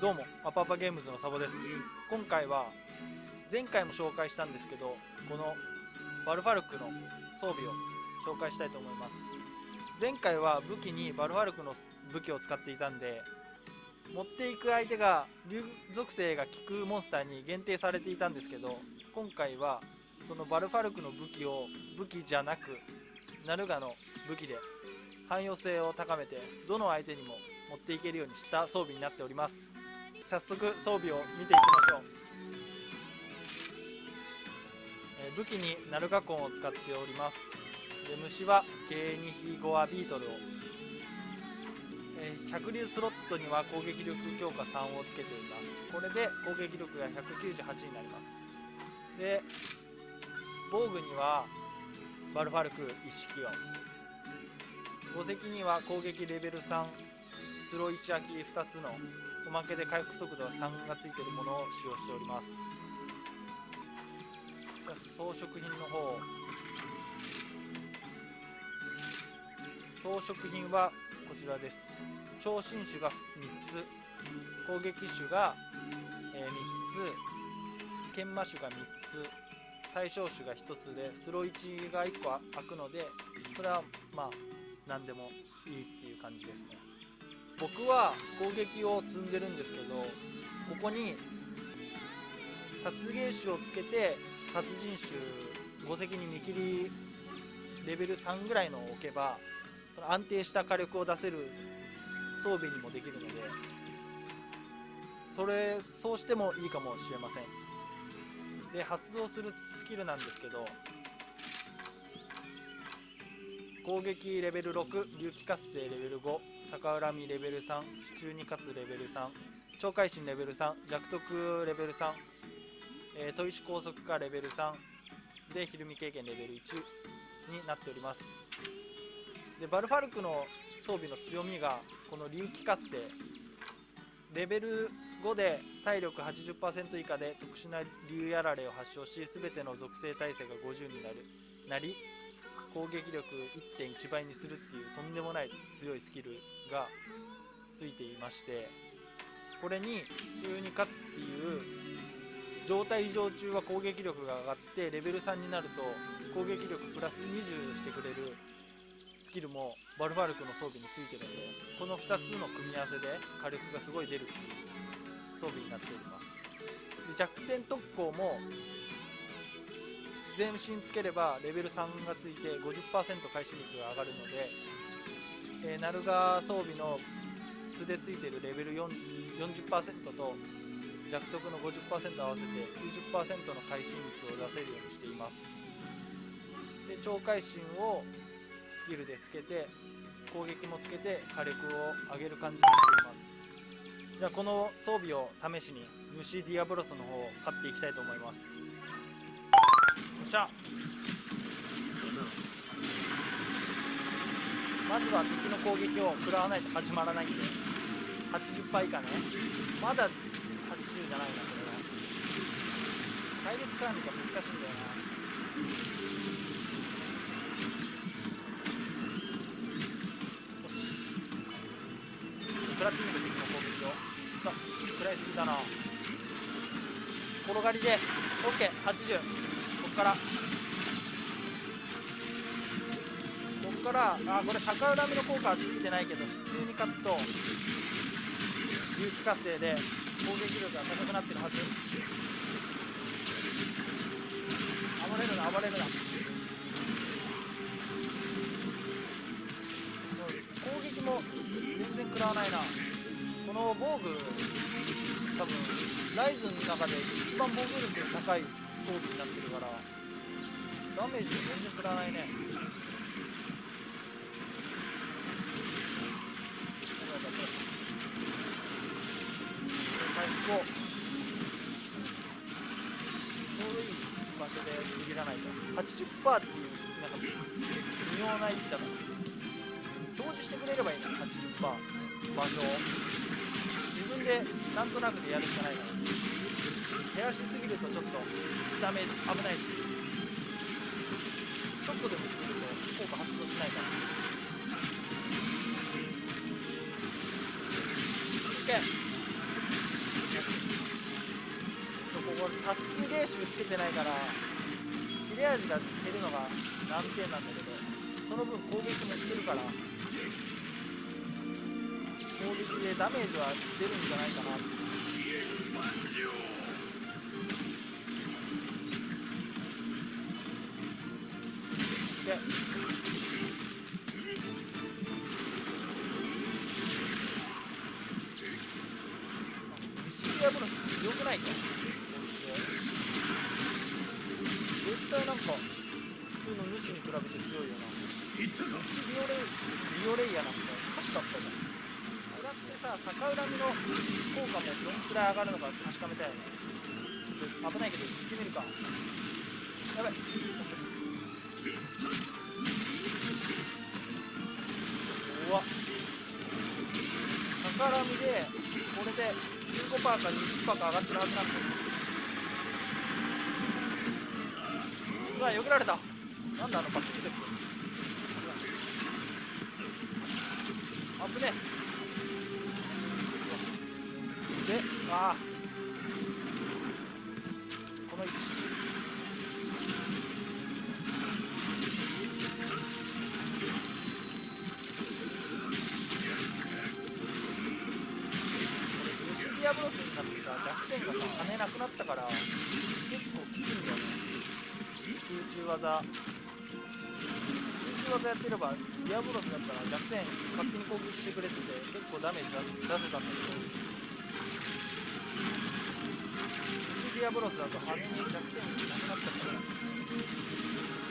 どうもアパパゲームズのサボです。今回は前回も紹介したんですけどこのバルファルクの装備を紹介したいと思います。前回は武器にバルファルクの武器を使っていたんで持っていく相手が竜属性が効くモンスターに限定されていたんですけど今回はそのバルファルクの武器を武器じゃなくナルガの武器で汎用性を高めてどの相手にも持っていけるようにした装備になっております。早速装備を見ていきましょう、えー、武器にナルガコンを使っております。で虫はケーニヒゴアビートルを、えー、百竜スロットには攻撃力強化3をつけています。これで攻撃力が198になります。で防具にはバルファルク一式を。墓石には攻撃レベル3スロー1空き2つの。おまけで回復速度は3がついているものを使用しております。じゃ装飾品の方。装飾品はこちらです。超新種が3つ攻撃種が、え3つ研磨種が3つ対象種が1つでスロー1が1個開くのでそれはまあ何でもいいっていう感じですね。僕は攻撃を積んでるんですけどここに達芸種をつけて達人種5石に見切りレベル3ぐらいのを置けばその安定した火力を出せる装備にもできるのでそれそうしてもいいかもしれません。で発動するスキルなんですけど攻撃レベル6竜気活性レベル5逆恨みレベル3支柱に勝つレベル3超会心レベル3弱徳レベル3、えー、砥石高速化レベル3でひるみ経験レベル1になっております。でバルファルクの装備の強みがこの竜気活性。レベル5で体力80%以下で特殊な竜やられを発症し全ての属性耐性が50になるなり攻撃力1.1倍にするっていうとんでもない強いスキルがついていましてこれに支柱に勝つっていう状態異常中は攻撃力が上がってレベル3になると攻撃力プラス20してくれるスキルもバルファルクの装備についてるのでこの2つの組み合わせで火力がすごい出るっていう装備になっております。で弱点特攻も全身つければレベル3がついて50%回収率が上がるので、えー、ナルガ装備の素でついているレベル40%と弱徳の50%合わせて90%の回収率を出せるようにしています。で超回心をスキルでつけて攻撃もつけて火力を上げる感じにしています。じゃあこの装備を試しに虫ディアブロスの方を買っていきたいと思います。しゃまずは敵の攻撃を食らわないと始まらないんで。80以下ね。まだ80じゃないなこれは。隊列管理が難しいんだよな。よし。食らってみる敵の攻撃を。さ食らいすぎだな。転がりで。OK80 から。ここからあこれ逆恨みの効果はついてないけど普通に勝つと有機活性で攻撃力が高くなってるはず。暴れるな暴れるな。攻撃も全然食らわないな。この防具多分ライズの中で一番防御力の高い。装備になってるから。ダメージ全然食らないね。回復をちょうどいい場所で握らないと。80%っていうなんか微妙な位置だから表示してくれればいいな80%場所を。自分でなんとなくでやるしかないから減らしすぎるとちょっとダメージ危ないし。ちょっとでもすぎると効果発動しないから。OK 俺タッツゲーシュつけてないから切れ味が減るのが難点なんだけどその分攻撃もしてるから攻撃でダメージは出るんじゃないかな。でアブロス強くないか絶対なんか普通の主に比べて強いよなビオレビオレイヤなんて勝ったったじゃんこうやってさ逆恨みの効果もどんくらい上がるのか確かめたいよねちょっと危ないけど行ってみるかやばい。みでこれで15%か20%か上がってるはずなんで。うわよけられた。なんだあのバックステップ危ねえ。でああくなったから結構きついんだよね。空中技。空中技やってればディアブロスだったら弱点勝手に攻撃してくれてて結構ダメージ出せたんだけど。ディアブロスだと羽に弱点なくなっちゃったから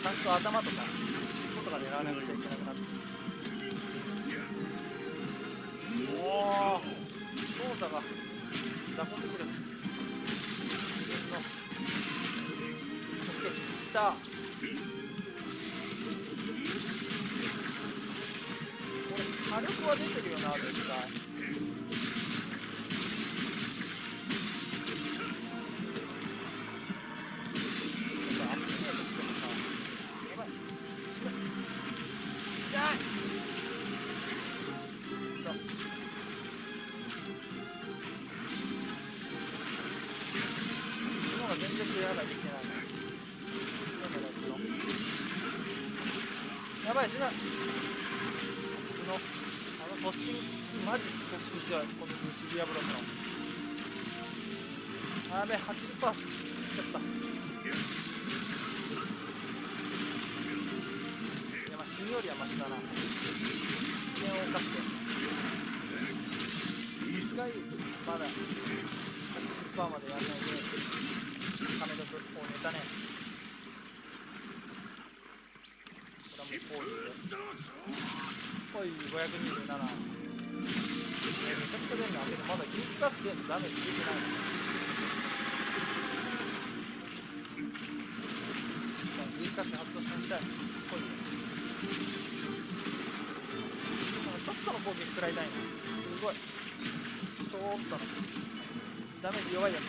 ちゃんと頭とか尻尾とか狙わなくちゃいけなくなっておお操作がダコンでくるそして知ったこれ火力は出てるよな絶対ばい死ぬこのあの突進マジ突進強いこのシビアブロスの。やべえ80%いっちゃった。いやまあ死ぬよりはマシだな。危険を冒して。スカイまだ80%までやらないで。ちょっとの攻撃食らいたいな。すごい。ちょっとのダメージ弱いやつ。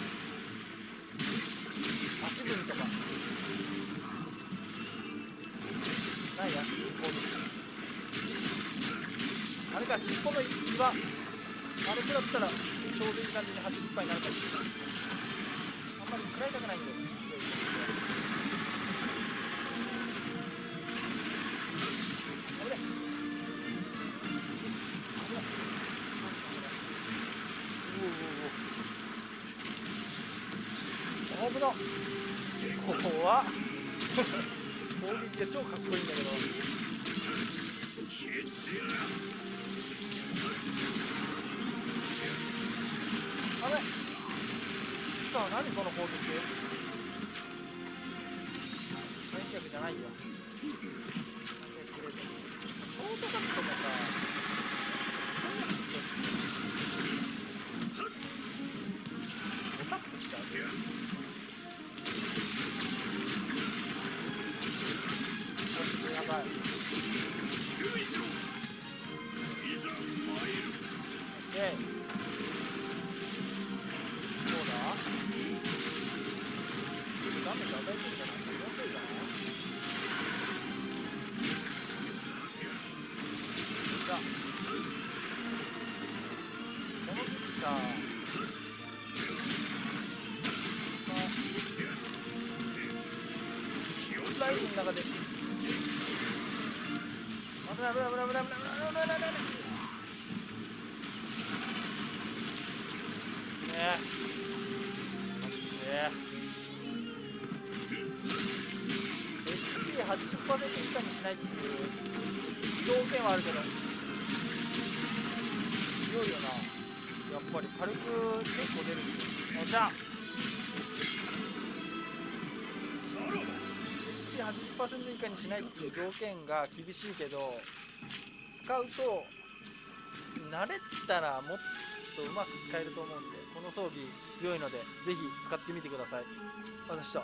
足踏みとか。ないやあれか尻尾の岩あれ食らったらちょうどいい感じに80杯になるかもしれないあんまり食らいたくないんだよ危な怖っ攻撃が超かっこいいんだけどさあ何その攻撃？返却じゃないよ。ショートカットもさライブの中で危ない。危ない危ない。危ない危ない危ない危ない危ない危ない SP80% 以下もしないっていう条件はあるけど強いよなやっぱり火力結構出るしよ。っしゃ HP80% 以下にしないっていう条件が厳しいけど使うと慣れたらもっとうまく使えると思うんでこの装備強いのでぜひ使ってみてください。私と。